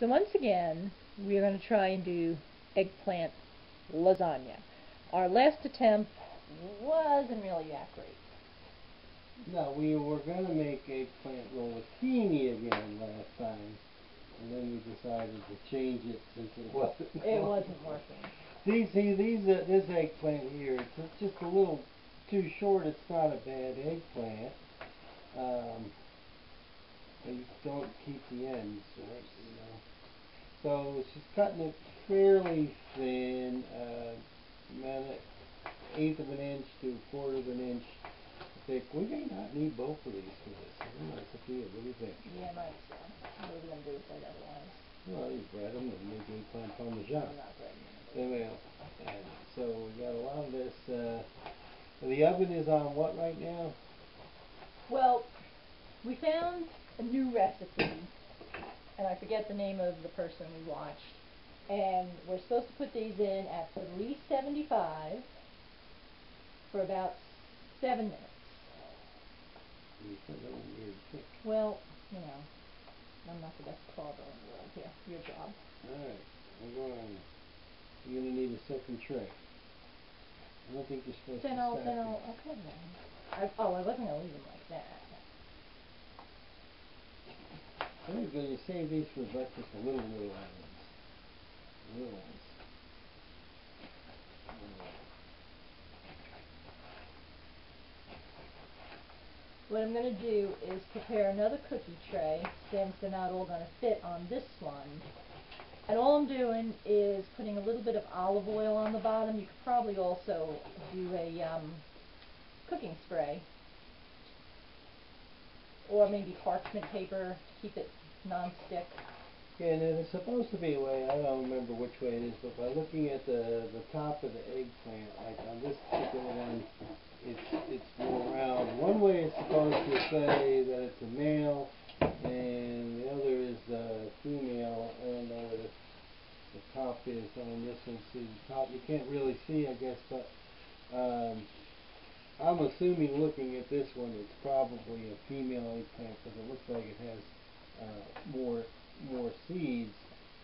So once again, we are going to try and do eggplant lasagna. Our last attempt wasn't really that great. No, we were going to make eggplant rollatini again last time, and then we decided to change it since it wasn't. It wasn't working. See, see, these uh, this eggplant here, it's just a little too short. It's not a bad eggplant. Um, you don't keep the ends, right? You know. So she's cutting it fairly thin, uh, about an eighth of an inch to a quarter of an inch thick. We may not need both of these for this. I don't know. It's up to you. What do you think? Yeah, might so. What are we going to do with it otherwise? Well, you bread them and make eggplant parmesan. Ready. Well, and so we got a lot of this. Uh, the oven is on what right now? Well, we found a new recipe, and I forget the name of the person we watched. And we're supposed to put these in at 375 for about seven minutes. You said that one weird thick. Well, you know, I'm not the best carver in the world here. Your job. All right, we're going. You're gonna need a second tray. I don't think you're supposed Then to I'll, then. I'll, okay then. I, oh, I wasn't gonna leave them like that. Very good. You save these for breakfast. The little little ones. Little ones. What I'm gonna do is prepare another cookie tray, since they're not all gonna fit on this one. And all I'm doing is putting a little bit of olive oil on the bottom. You could probably also do a, um, cooking spray. Or maybe parchment paper keep it non-stick. Yeah, and there's supposed to be a way, I don't remember which way it is, but by looking at the, the top of the eggplant, like on this particular one, it's, it's more round. One way it's supposed to say that it's a male, and the other is uh, female. I don't what the, the top is on this one. See the top, you can't really see, I guess, but um, I'm assuming looking at this one, it's probably a female eggplant because it looks like it has uh, more more seeds.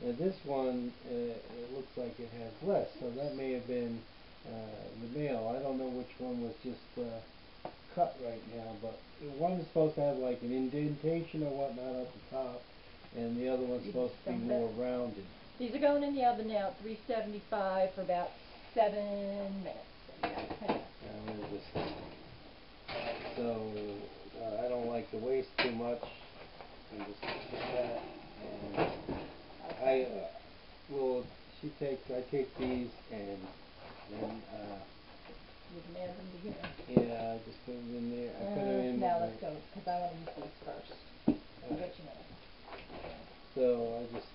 And this one, uh, it looks like it has less, so that may have been uh, the male. I don't know which one was just uh, cut right now, but one is supposed to have like an indentation or whatnot at the top, and the other one's supposed to be more rounded. These are going in the oven now, 375 for about seven minutes. And we'll so uh, I don't like to waste too much. And just put that. And I uh, will. She takes. I take these and then uh, You can add them together. yeah, I just put them in there. I put them Uh, in. now let's go, because I want to use these first. I'll let you know. So I just.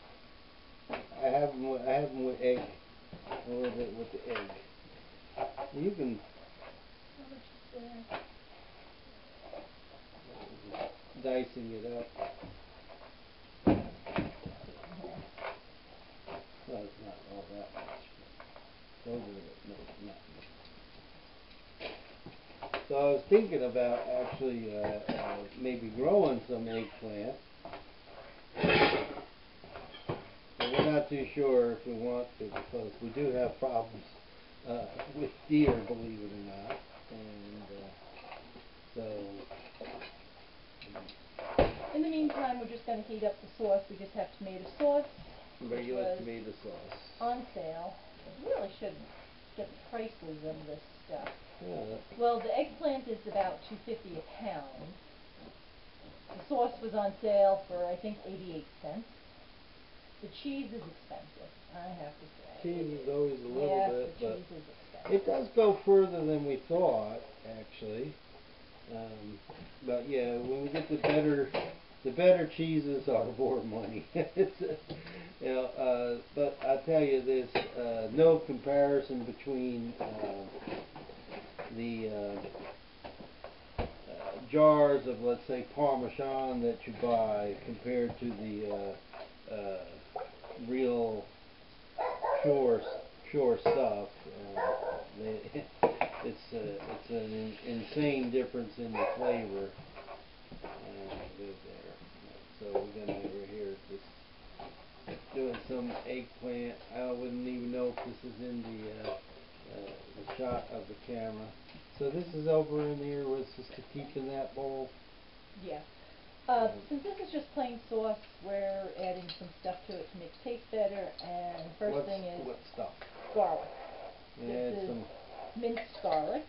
I have them. With, I have them with egg. A little bit with the egg. You can. How much is there? Just dicing it up. Well, it's not all that much. but Those are, no, not much. So I was thinking about actually, uh, uh, maybe growing some eggplant. But we're not too sure if we want to because we do have problems, uh, with deer, believe it or not. And, uh, so, In the meantime, we're just going to heat up the sauce. We just have tomato sauce regular tomato sauce. on sale. Really should get the prices of this stuff. Yeah, Well, the eggplant is about 250 a pound. The sauce was on sale for I think 88 cents. The cheese is expensive, I have to say. Cheese is always a little yes, bit, but cheese is expensive. it does go further than we thought, actually. Um, but yeah, when we get the better, the better cheeses are more money. it's, you know, uh, but I tell you, there's uh, no comparison between uh, the uh, jars of, let's say, Parmesan that you buy compared to the uh, uh, real pure pure stuff. Uh, it's uh, it's an in- insane difference in the flavor. Uh, there. So we're gonna over here just doing some eggplant. I wouldn't even know if this is in the, uh, uh, the shot of the camera. So this is over in here, was just to that bowl. Yeah. Uh, since this is just plain sauce, we're adding some stuff to it to make it taste better, and first What's- thing is What stuff? garlic. This add is some. Minced garlic,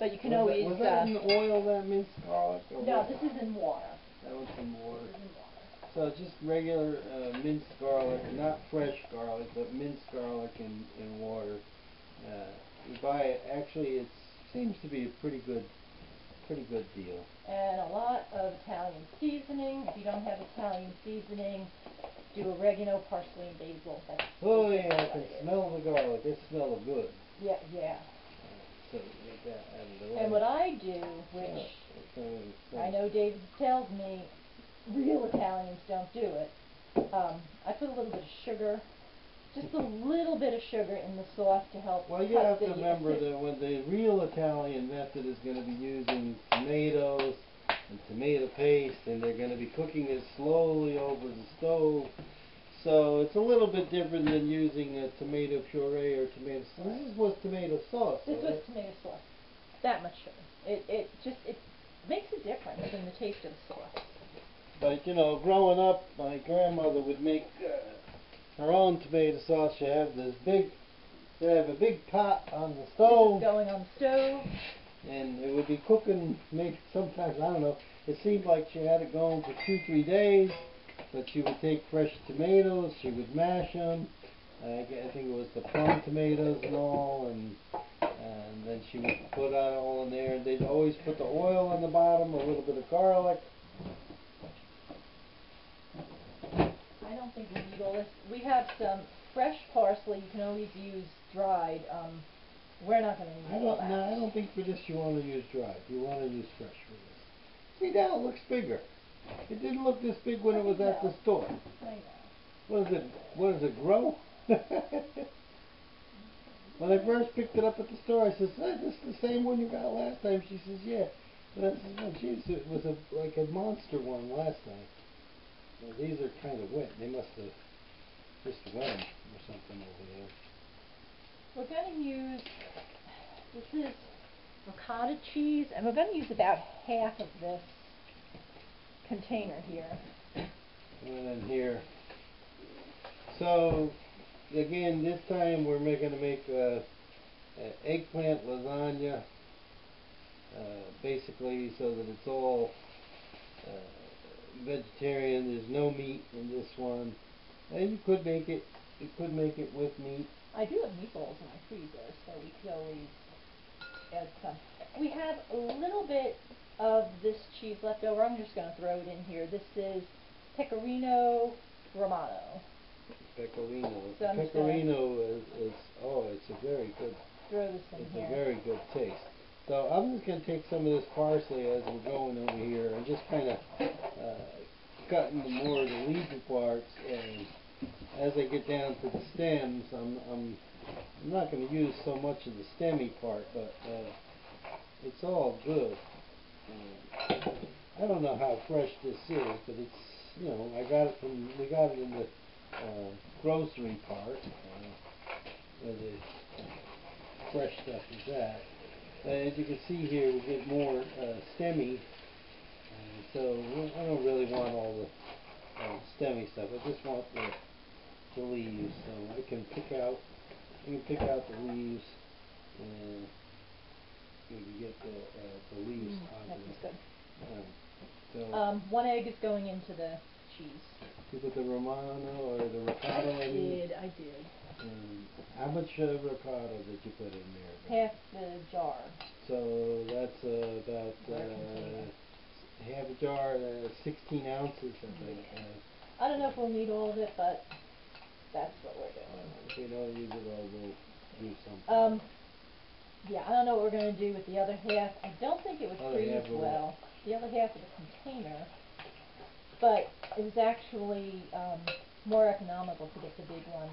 but you can was always, That, was that uh, in oil, that minced garlic? or no, what? this is in water. That was in water. This is in water. So just regular uh, minced garlic, not fresh garlic, but minced garlic in, in water. Uh, you buy it. Actually, it seems to be a pretty good, pretty good deal. And a lot of Italian seasoning. If you don't have Italian seasoning, do oregano, parsley, and basil. That's Oh yeah, I can smell the garlic. It smells good. Yeah, yeah. So get that out of the way. And what I do, which uh, I know David tells me real Italians don't do it. Um, I put a little bit of sugar, just a little bit of sugar in the sauce to help. Well, you have to remember that when the real Italian method is going to be using tomatoes and tomato paste, and they're going to be cooking it slowly over the stove. So it's a little bit different than using a tomato puree or tomato. sauce. This was tomato sauce. This so was that- tomato sauce. That much sugar. It it just it makes a difference in the taste of the sauce. But you know, growing up, my grandmother would make uh, her own tomato sauce. She have this big, she have a big pot on the stove. going on the stove. and it would be cooking maybe sometimes I don't know. It seemed like she had it going for two three days, but she would take fresh tomatoes, she would mash them. I think it was the plum tomatoes and all, and and then she would put it all in there. They'd always put the oil on the bottom, a little bit of garlic. I don't think we need all this. We have some fresh parsley. You can always use dried. Um, we're not going to I use all don't no, I don't think for this you want to use dried. You want to use fresh for this. See now it looks bigger. It didn't look this big when I it was think at the store. I know. What is it? What does it grow? when I first picked it up at the store, I says, "Hey, "This is the same one you got last time." She says, "Yeah." But I says, "Well, geez, it was a like a monster one last time." Well, these are kind of wet. They must have just wet or something over there. We're going to use, this is ricotta cheese, and we're going to use about half of this container here. And then here. So again, this time we're going to make a, a eggplant lasagna. Uh, basically, so that it's all uh, vegetarian. There's no meat in this one, and you could make it. You could make it with meat. I do have meatballs in my freezer, so we could always add some. We have a little bit of this cheese left over. I'm just going to throw it in here. This is Pecorino Romano. Pecorino. So I'm just gonna- Pecorino is, is oh, it's a very good Throw this in It's here. a very good taste. So I'm just going to take some of this parsley as we're going over here and just kind of uh, cutting the more of the leafy parts. And as I get down to the stems, I'm I'm, I'm not going to use so much of the stemmy part, but uh, it's all good. Uh, I don't know how fresh this is, but it's you know I got it from we got it in the uh, grocery part uh, where the fresh stuff is at. Uh, as you can see here, we get more uh, stemmy, uh, so I don't really want all the uh, stemmy stuff. I just want the, the leaves, so I can pick out, I can pick out the leaves, and maybe get the uh, the leaves Mm, out that of it. good. Um, so Um, one egg is going into the cheese. you put the romano or the I ricotta there? did, I did. Um, how much uh, ricotta did you put in there? Half the jar. So that's uh, about uh, half a jar, uh, 16 ounces, I think. Uh, I don't know if we'll need all of it, but that's what we're doing. if we don't use it all, we'll do something. Um, yeah, I don't know what we're gonna do with the other half. I don't think it would Other freeze half of what? well. The other half of the container. But it was actually, um, more economical to get the big one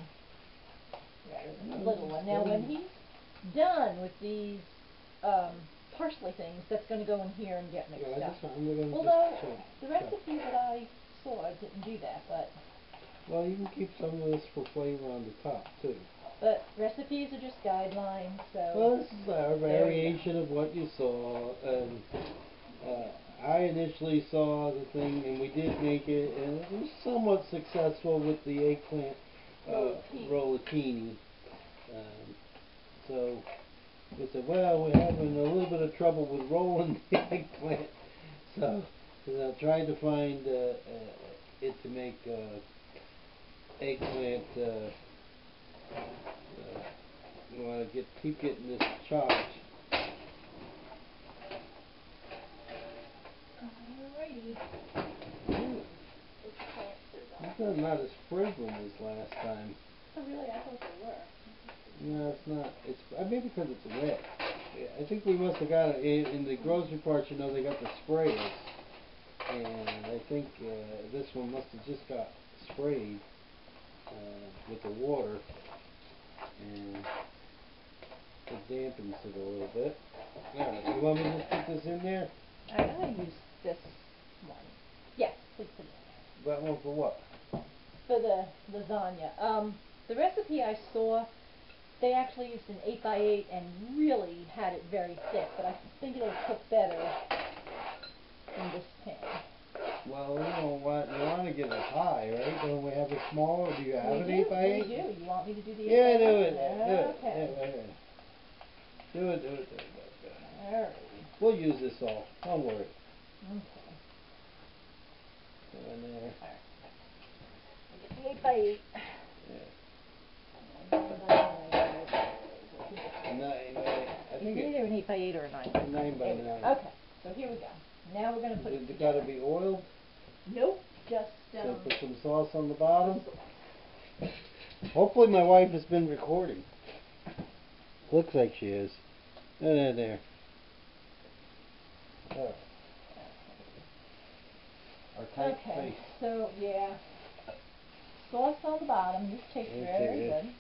little one. Now, when he's done with these, um, parsley things, that's gonna go in here and get mixed yeah, up. just, I'm gonna Although, the recipe that I saw didn't do that, but Well, you can keep some of this for flavor on the top too. But recipes are just guidelines, so. Well, this is our There we go. variation of what you saw, and uh, I initially saw the thing, and we did make it, and it was somewhat successful with the eggplant uh, Rollatini. Um, so we said, well, we're having a little bit of trouble with rolling the eggplant, so I tried to find uh, uh, it to make uh, eggplant. Uh, uh, you want to get keep getting this charge. Alrighty. Is not as fragrant as last time. Oh, really? I thought they were. No, it's not. It's uh, maybe because it's wet. I think we must have got it in, in the grocery part. You know, they got the sprayers, and I think uh, this one must have just got sprayed uh, with the water, and it dampens it a little bit. Yeah, you want me to put this in there? I'm gonna use this one. Yes, please put it in there. That one for what? For the lasagna. Um, the recipe I saw, they actually used an 8 by 8 and really had it very thick, but I think it'll cook better in this pan. Well, you know what? You want to get it high, right? Don't we have it smaller? Do you have we an do, eight by eight? We do. You want me to do the 8 Yeah, by do 8? it. Do it. Okay. Right. Do it. Do it. Do it. Do it. Do it. We'll use this all. Don't worry. Okay. Go in there. 8 by 8. Yeah. Nine. Nine. I think either an 8 by 8 or a 9 by 8. nine by There nine. Okay, so here we go. Now we're going to put Does it it gotta be oiled? Nope, just, So um, put some sauce on the bottom. Hopefully my wife has been recording. Looks like she is. There, there, there. There. Our tight okay, so, yeah. Sauce on the bottom, this tastes Okay, very good.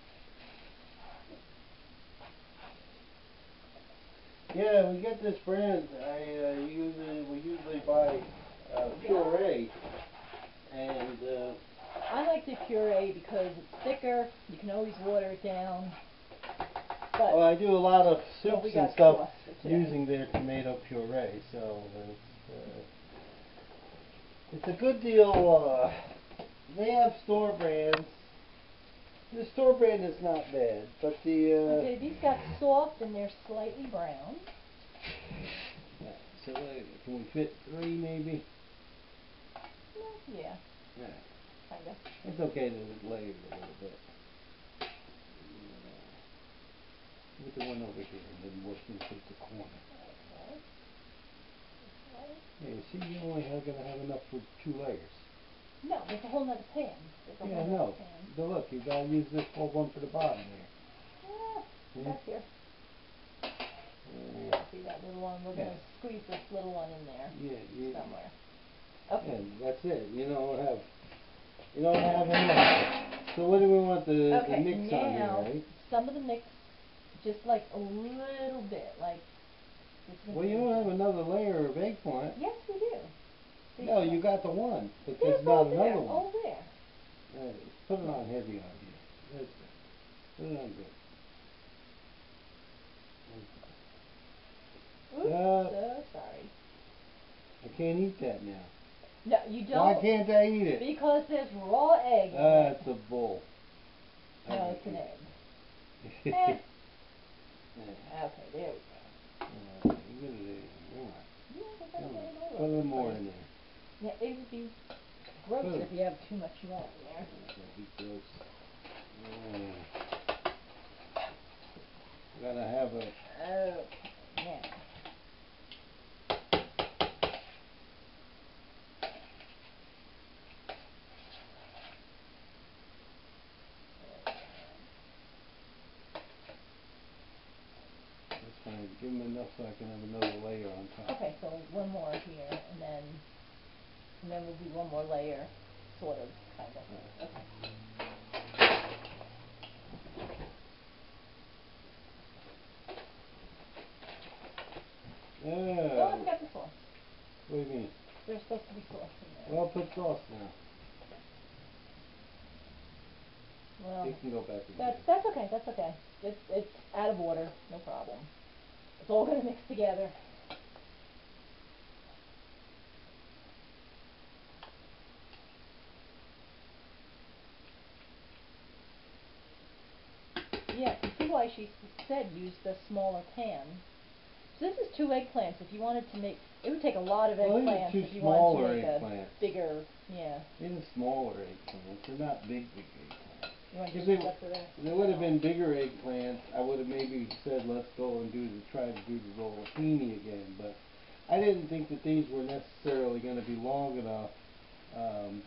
Yeah, we get this brand. I uh, usually we usually buy uh, puree, and uh, I like the puree because it's thicker, you can always water it down. But, well, I do a lot of soups and stuff sauce for today. using their tomato puree, so it's uh, it's a good deal. Uh, they have store brands. The store brand is not bad, but the uh, Okay, these got soft and they're slightly brown. yeah, so uh, can we fit three maybe? Yeah, Yeah. kinda. It's okay to lay a little bit. Put the one over here and then work into the corner. Yeah, you see, you only are gonna have enough for two layers. No, there's a whole nother pan. There's a Yeah, I whole know. nother pan. But look, you gotta use this whole one for the bottom there. Ah, Yeah. back here. Yeah, See that little one? We're Yeah. gonna squeeze this little one in there yeah, yeah. somewhere. Okay. And that's it. You don't have, you don't have enough. So what do we want the, the Okay, mix on here, now, right? some of the mix, just like a little bit, like. this is Well, you don't have another layer of eggplant. Yes, we do. No, you got the one, but There's not all another one. all there. Right, put it on heavy on here. That's it. Put it on good. Oops, Uh, so sorry. I can't eat that now. No, you don't. Why can't I eat it? Because there's raw egg in it. That's a bull. No, it's an egg. Eh. Okay, there we go. Alright, you get it in. Come on. Yeah, Come on. Put a little more in there. Yeah, it would be gross Good. Hmm. if you have too much you want in there. That'd be gross. Yeah. Gotta have a oh, Okay, now. That's fine. Give them enough so I can have another layer on top. Okay, so one more here, and then, and then we'll do one more layer, sort of, kind of. Okay. Oh, Yeah. I've got the sauce. What do you mean? There's supposed to be sauce in there. Well, put sauce now. Well, It can go back in. that's, that's okay, that's okay. It's, it's out of order, no problem. It's all gonna mix together. Yeah, I can see why she said use the smaller pan. So this is two eggplants, if you wanted to make, it would take a lot of Well, eggplants if you wanted to make a bigger, yeah. These are smaller eggplants, they're not big, big eggplants. You want to If just it- let the rest? If there would have been bigger eggplants, I would have maybe said, let's go and do the, try to do the rollatini again, but I didn't think that these were necessarily gonna be long enough, um,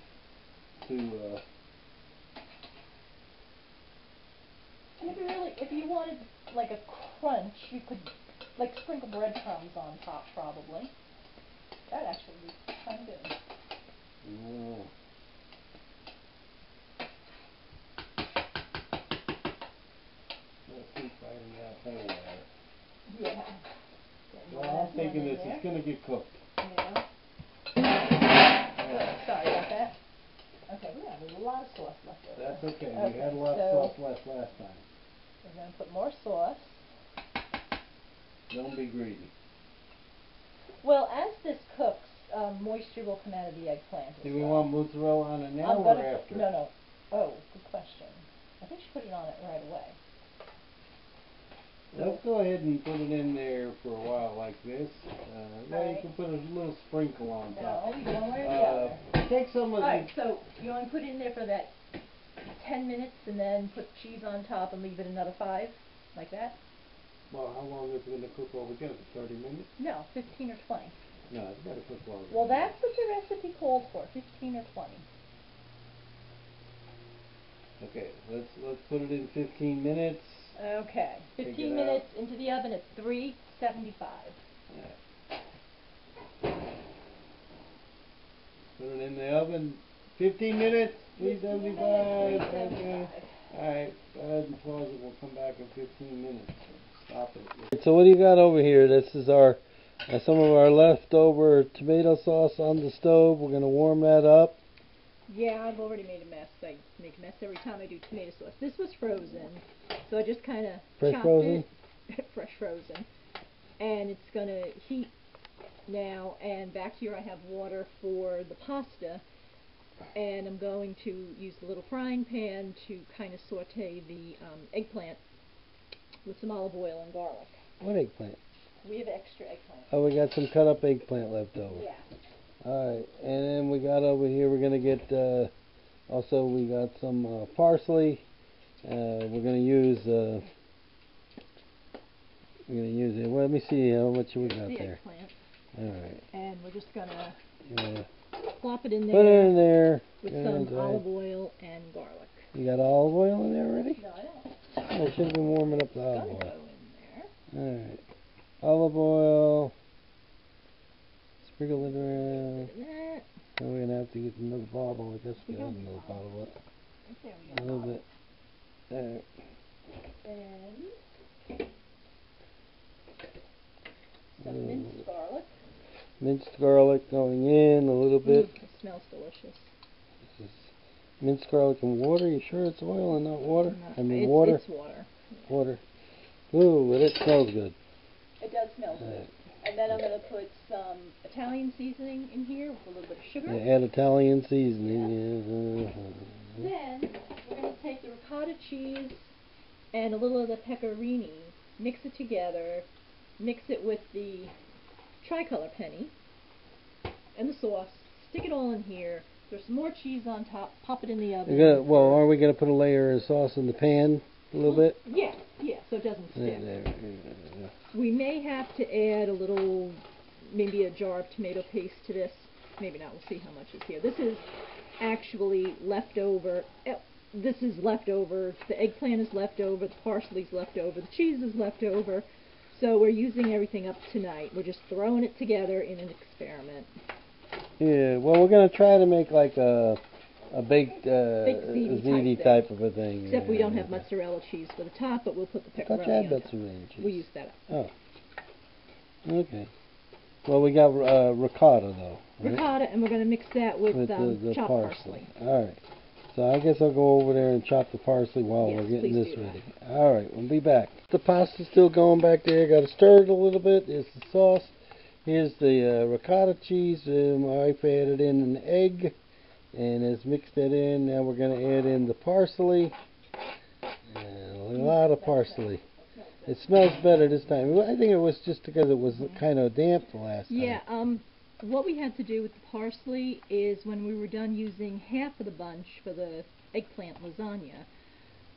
to, uh, And if you really, if you wanted like a crunch, you could like sprinkle breadcrumbs on top probably. That'd actually be kind of good. Let's keep fighting that hole there. Yeah. Well, I'm thinking this is gonna get cooked. Yeah. Yeah. Sorry about that. Okay, we have a lot of sauce left over. That's okay, we had a lot so- of sauce left last time. We're gonna put more sauce. Don't be greedy. Well, as this cooks, um, moisture will come out of the eggplant Do we well. want mozzarella on it now I'm or after? No, no. Oh, good question. I think she put it on it right away. Let's go ahead and put it in there for a while like this. Uh, now you can put a little sprinkle on No, top. the Uh, take some of Alright, so you want to put it in there for that ten minutes and then put cheese on top and leave it another five? Like that? well, how long is it gonna cook altogether? Thirty minutes? No, fifteen or twenty. No, it's gotta cook longer. Well, that's what the recipe called for, fifteen or twenty. Okay, let's, let's put it in fifteen minutes. Okay, fifteen it out. minutes into the oven at three seventy-five. Put it in the oven, fifteen minutes, three seventy-five, okay. Alright, go ahead and pause it, we'll come back in fifteen minutes. Stop it. So what do you got over here? This is our, uh, some of our leftover tomato sauce on the stove, we're gonna warm that up. Yeah, I've already made a mess. I make a mess every time I do tomato sauce. This was frozen, so I just kind of Fresh chopped frozen? it, fresh frozen, and it's gonna heat now. And back here I have water for the pasta, and I'm going to use the little frying pan to kind of saute the um, eggplant with some olive oil and garlic. What eggplant? We have extra eggplant. Oh, we got some cut up eggplant left over. Yeah. Alright, and then we got over here, we're gonna get, uh, also we got some, uh, parsley. Uh, we're gonna use, uh, we're gonna use it, well, let me see how much we got the there. eggplant, Alright, and we're just gonna yeah. plop it in Put it there in there. with some right. olive oil and garlic. You got olive oil in there already? No, I don't. I should've been warming up the olive gonna go oil. in there. Alright. Olive oil. Sprinkle it around. Look at. Now we're gonna have to get another bottle, I guess we got another bottle of it. Right A little bit. There. And some minced garlic. Minced garlic going in a little bit. Mm, it smells delicious. This is minced garlic and water. You sure it's oil and not water? No, I mean it's, water. It's water. Water. Ooh, but it smells good. It does smell good. And then I'm going to put some Italian seasoning in here with a little bit of sugar. Yeah, add Italian seasoning. Yeah. Then we're going to take the ricotta cheese and a little of the pecorino, mix it together, mix it with the tricolor penne and the sauce, stick it all in here, There's some more cheese on top, pop it in the oven. Gonna, well, are we gonna put a layer of sauce in the pan a little bit? Yeah, yeah, so it doesn't stick. there, there. We may have to add a little, maybe a jar of tomato paste to this. Maybe not. We'll see how much is here. This is actually leftover. eh, This is leftover. The eggplant is leftover. The parsley's left over. The cheese is leftover. So we're using everything up tonight. We're just throwing it together in an experiment. Yeah, well, we're gonna try to make like a a baked uh, Baked ziti ziti type type of a thing. Except we don't yeah. have mozzarella cheese for the top, but we'll put the I thought pepperoni you had on top. mozzarella cheese. We use that up. Oh. Okay. Well, we got uh, ricotta though. right? Ricotta, and we're going to mix that with, With um, the, the chopped parsley. parsley. All right. So I guess I'll go over there and chop the parsley while Yes, we're getting this that. ready. All right, we'll be back. The pasta's still going back there. Got to stir it a little bit. Here's the sauce. Here's the uh, ricotta cheese. My wife added in an egg and has mixed that in. Now we're going to add in the parsley. And a lot of parsley. It smells better this time. I think it was just because it was kind of damp the last time. Yeah, um, what we had to do with the parsley is when we were done using half of the bunch for the eggplant lasagna,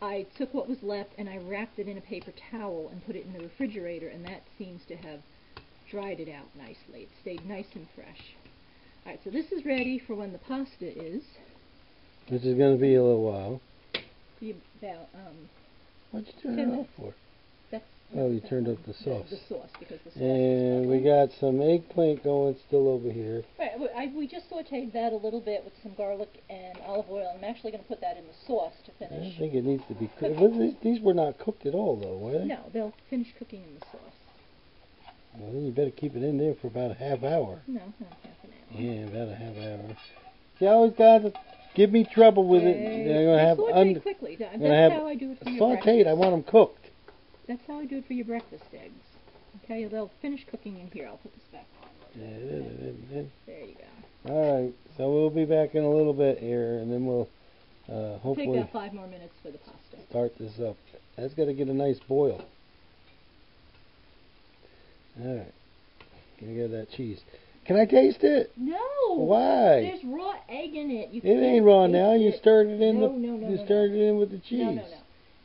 I took what was left and I wrapped it in a paper towel and put it in the refrigerator, and that seems to have dried it out nicely. It stayed nice and fresh. Alright, so this is ready for when the pasta is. Which is going to be a little while. Be about, um, What'd you turn it off for? that's... Oh, you turned up the sauce. The, sauce, because the sauce And we got some eggplant going still over here. Right, we- I, we just sauteed that a little bit with some garlic and olive oil. I'm actually going to put that in the sauce to finish. I think it needs to be cooked. These were not cooked at all, though, were they? No, they'll finish cooking in the sauce. Well, then you better keep it in there for about a half hour. No, not half an hour. Yeah, about a half hour. You always got to give me trouble with it. They- They're gonna have saute un- quickly. That- gonna have how I do it for your sauteed. breakfast. I want them cooked. That's how I do it for your breakfast eggs. Okay, they'll finish cooking in here. I'll put this back on. There you go. All right, so we'll be back in a little bit here, and then we'll uh, Take hopefully about five more minutes for the pasta. start this up. That's got to get a nice boil. All right, gonna get that cheese. Can I taste it? No. Why? There's raw egg in it. You It ain't raw now. You stirred it in No, the. no, no, you stirred it in with the cheese. No, no, no.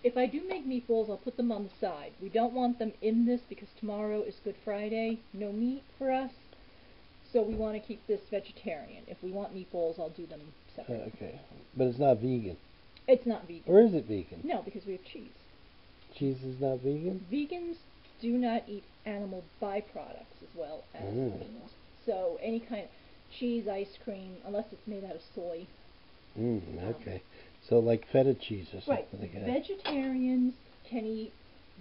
If I do make meatballs, I'll put them on the side. We don't want them in this because tomorrow is Good Friday. No meat for us. So we want to keep this vegetarian. If we want meatballs, I'll do them Uh, separately. okay, but it's not vegan, It's not vegan. or is it vegan? No, because we have cheese. Cheese is not vegan. Vegans do not eat animal byproducts as well as Mm. meat. So any kind of cheese, ice cream, unless it's made out of soy. Mm, okay, so like feta cheese or Right. something like that. Vegetarians can eat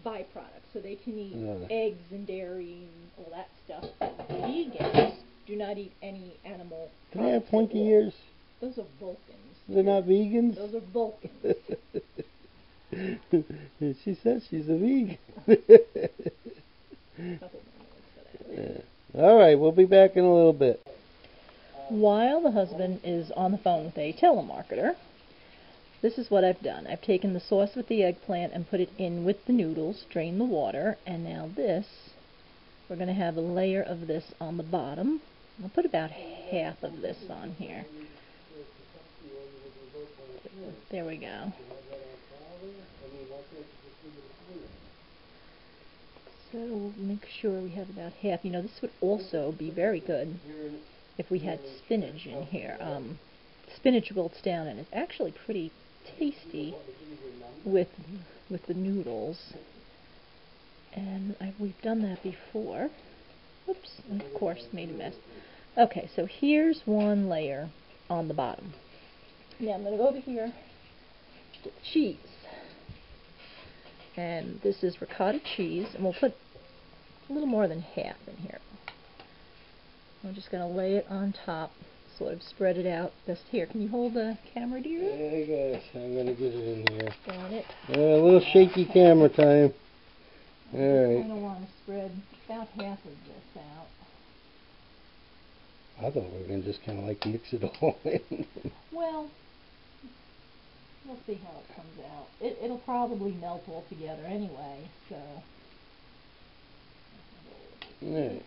byproducts, so they can eat Yeah. eggs and dairy and all that stuff. But vegans do not eat any animal. Do they have pointy ears? Those are Vulcans. They're not vegans. Those are Vulcans. she says she's a vegan. Couple more minutes for that. Yeah. All right, we'll be back in a little bit. While the husband is on the phone with a telemarketer, this is what I've done. I've taken the sauce with the eggplant and put it in with the noodles, drained the water, and now this, we're going to have a layer of this on the bottom. I'll put about half of this on here. There we go. So make sure we have about half. You know, this would also be very good if we had spinach in here. Um, spinach wilts down, and it's actually pretty tasty with with the noodles. And I, we've done that before. Oops, and of course made a mess. Okay, so here's one layer on the bottom. Now I'm going to go over here to cheese. And this is ricotta cheese, and we'll put a little more than half in here. I'm just going to lay it on top, sort of spread it out. Just here. Can you hold the camera, dear? Yeah I guess I'm gonna get it in here. Got it. Uh, a little shaky camera time. All right. I All right. kind of want to spread about half of this out. I thought we were gonna just kind of like mix it all in. Well, we'll see how it comes out. It, it'll probably melt all together anyway, so. Right. Okay,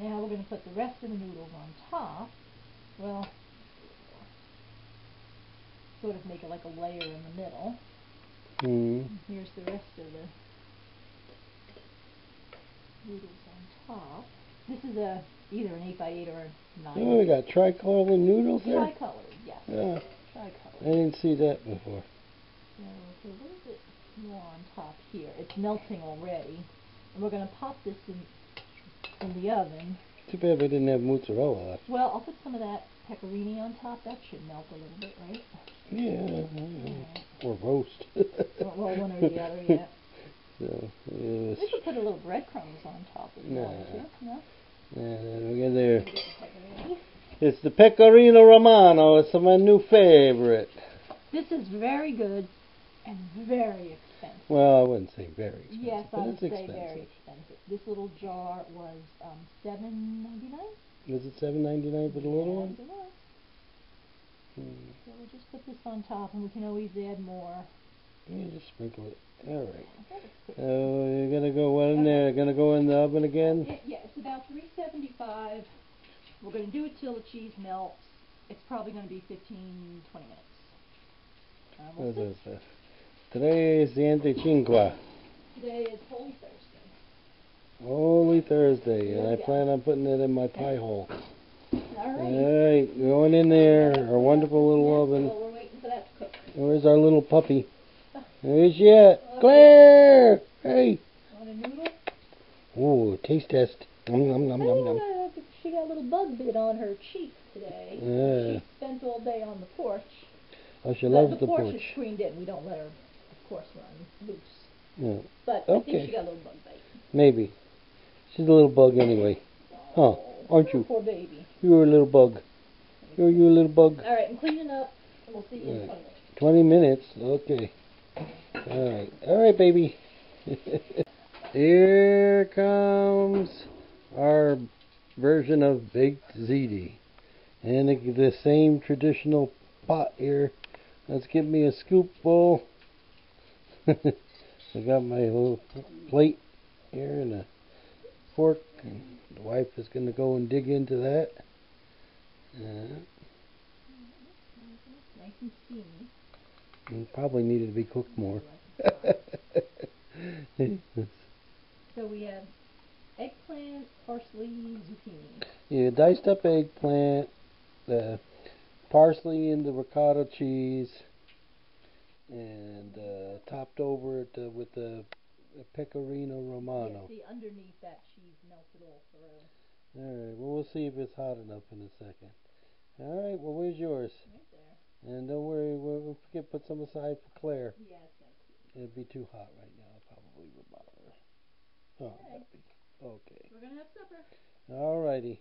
now we're going to put the rest of the noodles on top. Well, sort of make it like a layer in the middle. Hmm. Here's the rest of the noodles on top. This is a either an 8 by 8 or a 9 Oh, we got tricolor noodles there. Tricolored, yes. Yeah, I didn't see that before. So a little bit more on top here. It's melting already. And we're going to pop this in in the oven. Too bad we didn't have mozzarella left. Well, I'll put some of that pecorino on top. That should melt a little bit, right? Yeah, yeah. or roast. Well, one or the other, yeah. So. We could put a little breadcrumbs on top you Nah. wanted. No? Yeah, we got there. It's the pecorino romano. It's my new favorite. This is very good and very expensive. Well, I wouldn't say very expensive. Yes, but I would it's say expensive. very expensive. This little jar was um, seven ninety nine. Was it seven ninety nine for the little one? It was. Hmm. So we'll just put this on top, and we can always add more. You just sprinkle it. All right. Okay, Oh, you're gonna go in there? Gonna go in the oven again? It, yeah, it's about 375. We're going to do it till the cheese melts. It's probably going to be 15, 20 minutes. Um, we'll Today is the Anticinqua. Today is Holy Thursday. Holy Thursday, and I plan on putting it in my pie hole. All right. Alright, going in there, our wonderful little oven. Well, we're waiting for that to cook. Where's our little puppy? Ah. Where's she at? Claire! Hey! Want a noodle? Ooh, taste test. Nom nom nom nom nom. She got a little bug bit on her cheek today. Yeah. She spent all day on the porch. Oh, she the, loves the the porch, porch. is screened in. We don't let her, course, run loose. Yeah, But I Okay. think she got a little bug bite. maybe. She's a little bug anyway. Oh, huh, aren't you? Poor baby. You're a little bug. You're you a little bug. All right, I'm cleaning up. and We'll see you in 20 minutes. Twenty minutes. Okay. Alright. Alright, baby. Here comes our version of baked ziti. And the, the same traditional pot here. Let's get me a scoop bowl. I got my little plate here and a fork. And the wife is going to go and dig into that. Uh, Nice and steamy. it probably needed to be cooked more. So we have eggplant, parsley, zucchini. Yeah, diced up eggplant, the parsley and the ricotta cheese, and uh, topped over it uh, with the pecorino romano. Yeah, see, underneath that cheese melted all through. Alright, well, we'll see if it's hot enough in a second. Alright, well, where's yours? Right there. And don't worry, we'll, forget put some aside for Claire. Gonna. It'd be too hot right now, probably would bother her. Oh, Okay. be- okay. We're gonna have supper. Alrighty.